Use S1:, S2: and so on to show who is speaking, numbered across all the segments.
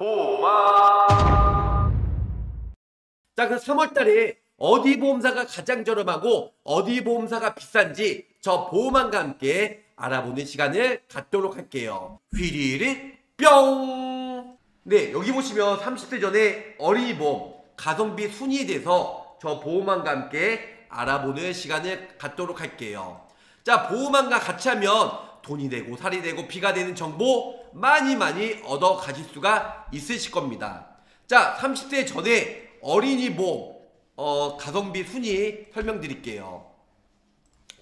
S1: 보마 자, 그 3월 달에 어디 보험사가 가장 저렴하고 어디 보험사가 비싼지 저 보험왕과 함께 알아보는 시간을 갖도록 할게요. 휘리리 뿅! 네, 여기 보시면 30대 전에 어린이 보험 가성비 순위에 대해서 저 보험왕과 함께 알아보는 시간을 갖도록 할게요. 자, 보험왕과 같이 하면 돈이 되고 살이 되고 피가 되는 정보 많이 많이 얻어 가실 수가 있으실 겁니다. 자, 30대 전에 어린이 보험 어, 가성비 순위 설명드릴게요.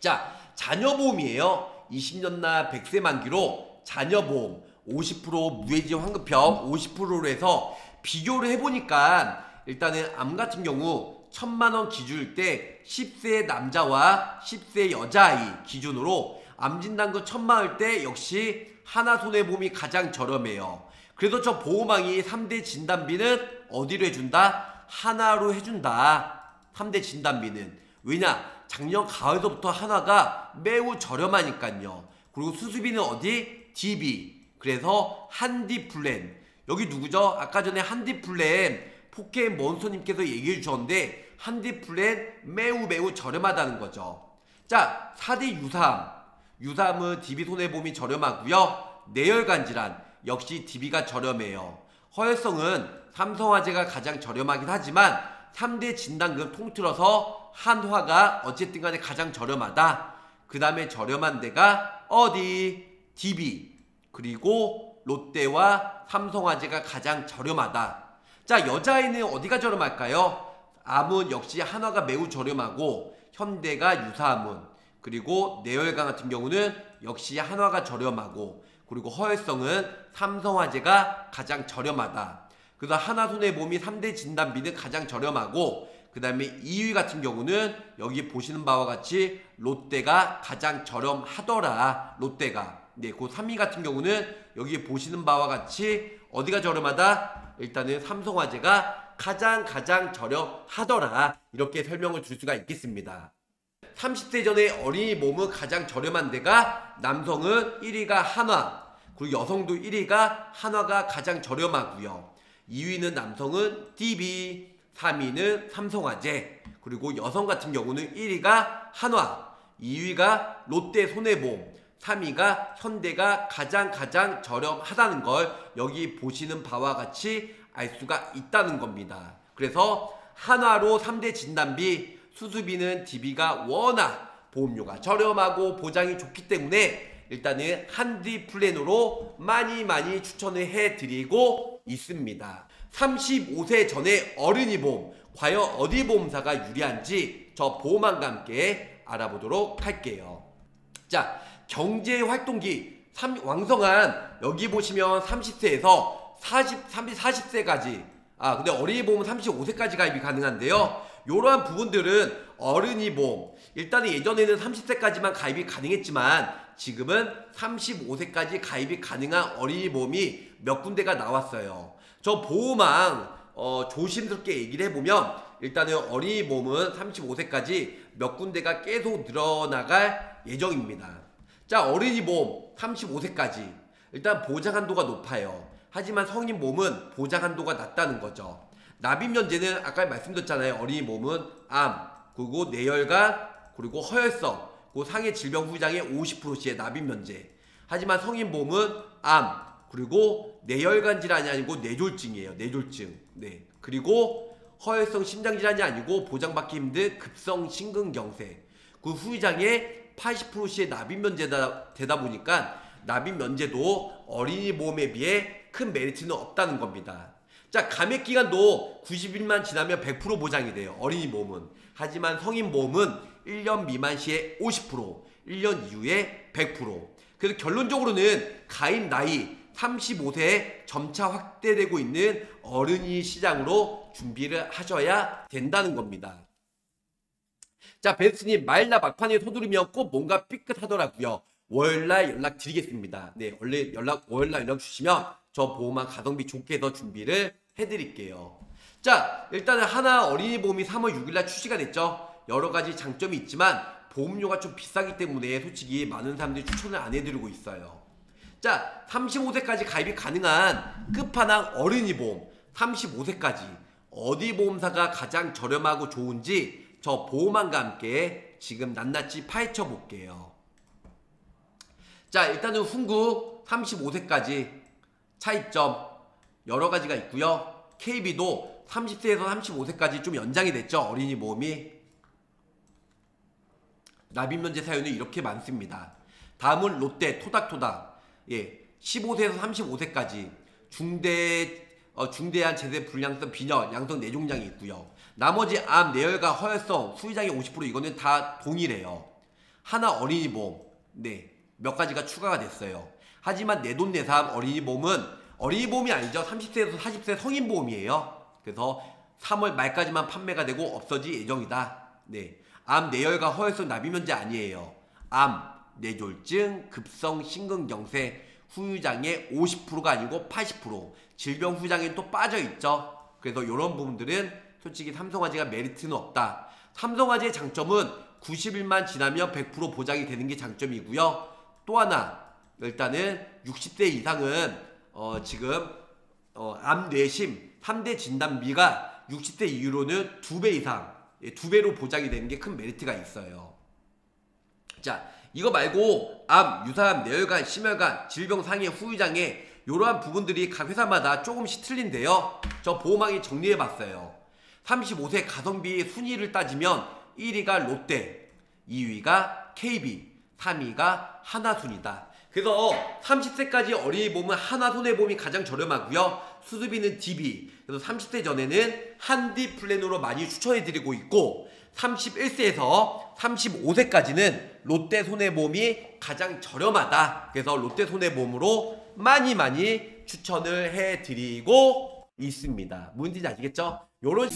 S1: 자, 자녀 보험이에요. 20년나 100세 만기로 자녀 보험 50% 무해지 환급형 50%로 해서 비교를 해보니까 일단은 암 같은 경우 천만원 기준일 때 10세 남자와 10세 여자아이 기준으로 암진단금 천만원일 때 역시 하나 손해보험이 가장 저렴해요. 그래서 저 보험왕이 3대 진단비는 어디로 해준다? 하나로 해준다. 3대 진단비는. 왜냐? 작년 가을부터 하나가 매우 저렴하니까요. 그리고 수술비는 어디? DB. 그래서 한디 플랜. 여기 누구죠? 아까 전에 한디 플랜 포켓 몬스터님께서 얘기해 주셨는데 한디 플랜 매우 매우 저렴하다는 거죠. 자, 4대 유사암. 유삼은 DB 손해보험이 저렴하고요. 뇌혈관 질환 역시 DB가 저렴해요. 허혈성은 삼성화재가 가장 저렴하긴 하지만 3대 진단금 통틀어서 한화가 어쨌든 간에 가장 저렴하다. 그 다음에 저렴한 데가 어디? DB. 그리고 롯데와 삼성화재가 가장 저렴하다. 자, 여자아이는 어디가 저렴할까요? 암은 역시 한화가 매우 저렴하고 현대가 유사암은 그리고 뇌혈관 같은 경우는 역시 한화가 저렴하고 그리고 허혈성은 삼성화재가 가장 저렴하다. 그래서 하나손해보험이 3대 진단비는 가장 저렴하고 그 다음에 2위 같은 경우는 여기 보시는 바와 같이 롯데가 가장 저렴하더라. 롯데가. 네, 그 3위 같은 경우는 여기 보시는 바와 같이 어디가 저렴하다? 일단은 삼성화재가 가장 가장 저렴하더라. 이렇게 설명을 줄 수가 있겠습니다. 30대 전에 어린이 몸은 가장 저렴한 데가 남성은 1위가 한화 그리고 여성도 1위가 한화가 가장 저렴하고요. 2위는 남성은 DB 3위는 삼성화재 그리고 여성 같은 경우는 1위가 한화 2위가 롯데 손해보험 3위가 현대가 가장 가장 저렴하다는 걸 여기 보시는 바와 같이 알 수가 있다는 겁니다. 그래서 한화로 3대 진단비 수수비는 DB가 워낙 보험료가 저렴하고 보장이 좋기 때문에 일단은 한디 플랜으로 많이 많이 추천을 해드리고 있습니다. 35세 전에 어린이 보험 과연 어디 보험사가 유리한지 저 보험왕과 함께 알아보도록 할게요. 자 경제활동기 3, 왕성한 여기 보시면 30세에서 40, 30, 40세까지 아 근데 어린이 보험은 35세까지 가입이 가능한데요. 이러한 부분들은 어른이 보험 일단은 예전에는 30세까지만 가입이 가능했지만 지금은 35세까지 가입이 가능한 어린이 보험이 몇 군데가 나왔어요. 저 보험왕 어, 조심스럽게 얘기를 해보면 일단은 어린이 보험은 35세까지 몇 군데가 계속 늘어나갈 예정입니다. 자 어린이 보험 35세까지 일단 보장 한도가 높아요. 하지만 성인 보험은 보장 한도가 낮다는 거죠. 납입 면제는 아까 말씀드렸잖아요. 어린이 몸은 암, 그리고 뇌혈관, 그리고 허혈성, 그 상해 질병 후장의 50%의 납입 면제. 하지만 성인 보험은 암, 그리고 뇌혈관 질환이 아니고 뇌졸증이에요. 뇌졸증. 네. 그리고 허혈성 심장 질환이 아니고 보장받기 힘든 급성 심근경색. 그 후유장의 80%의 납입 면제다 되다 보니까 납입 면제도 어린이 보험에 비해 큰 메리트는 없다는 겁니다. 자, 감액 기간도 90일만 지나면 100% 보장이 돼요. 어린이 보험은. 하지만 성인 보험은 1년 미만 시에 50%, 1년 이후에 100%. 그래서 결론적으로는 가입 나이 35세에 점차 확대되고 있는 어른이 시장으로 준비를 하셔야 된다는 겁니다. 자, 베스님 말나 막판에 서두르면 꼭 뭔가 삐끗하더라고요. 월날 연락 드리겠습니다. 네, 원래 연락 월날 연락 주시면 저 보험왕 가성비 좋게 해서 준비를 해드릴게요. 자, 일단은 하나 어린이 보험이 3월 6일날 출시가 됐죠. 여러 가지 장점이 있지만 보험료가 좀 비싸기 때문에 솔직히 많은 사람들이 추천을 안 해드리고 있어요. 자, 35세까지 가입이 가능한 끝판왕 어린이 보험 35세까지 어디 보험사가 가장 저렴하고 좋은지 저 보험왕과 함께 지금 낱낱이 파헤쳐 볼게요. 자, 일단은 훈구 35세까지 차이점 여러 가지가 있고요. KB도 30세에서 35세까지 좀 연장이 됐죠. 어린이 보험이. 납입 면제 사연이 이렇게 많습니다. 다음은 롯데 토닥토닥. 예. 15세에서 35세까지 중대 어, 중대한 제대 불량성 빈혈 양성 뇌종양이 있고요. 나머지 암 뇌혈과 허혈성 수의장이 50% 이거는 다 동일해요. 하나 어린이 보험. 네. 몇 가지가 추가가 됐어요. 하지만 내돈내산 어린이 보험은 어린이 보험이 아니죠. 30세에서 40세 성인 보험이에요. 그래서 3월 말까지만 판매가 되고 없어질 예정이다. 네. 암 뇌혈과 허혈성 납입면제 아니에요. 암, 뇌졸중, 급성 심근경색, 후유장애 50%가 아니고 80%. 질병 후유장애 또 빠져 있죠. 그래서 이런 부분들은 솔직히 삼성화재가 메리트는 없다. 삼성화재의 장점은 90일만 지나면 100% 보장이 되는 게 장점이고요. 또 하나 일단은 60대 이상은 어 지금 어 암 뇌심 3대 진단비가 60대 이후로는 2배 이상 예, 2배로 보장이 되는 게 큰 메리트가 있어요. 자, 이거 말고 암, 유사암, 뇌혈관, 심혈관, 질병 상해, 후유장애 이러한 부분들이 각 회사마다 조금씩 틀린데요. 저 보험왕이 정리해봤어요. 35세 가성비 순위를 따지면 1위가 롯데, 2위가 KB, 3위가 하나순이다. 그래서 30세까지 어린이 보험은 하나 손해보험이 가장 저렴하고요. 수수비는 DB. 그래서 30세 전에는 한디 플랜으로 많이 추천해드리고 있고 31세에서 35세까지는 롯데 손해보험이 가장 저렴하다. 그래서 롯데 손해보험으로 많이 많이 추천을 해드리고 있습니다. 뭔지 아시겠죠? 요런